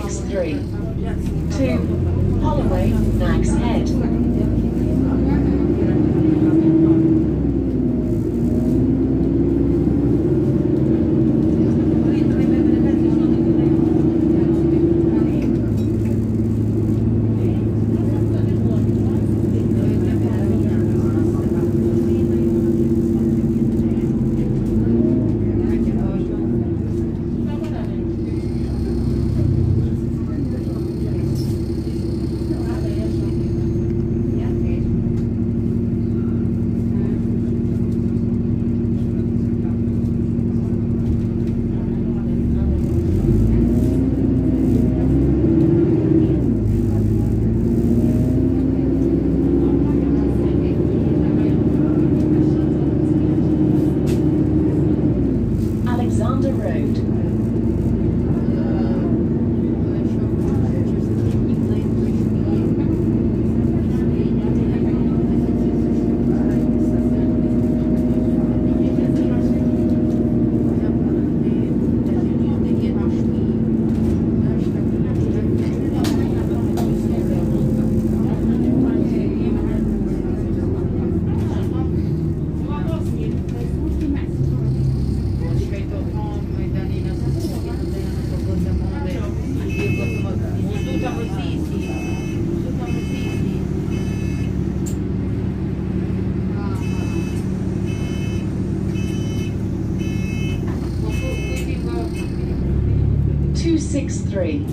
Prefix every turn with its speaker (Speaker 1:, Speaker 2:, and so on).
Speaker 1: 263 to Holloway, Nag's Head. Six three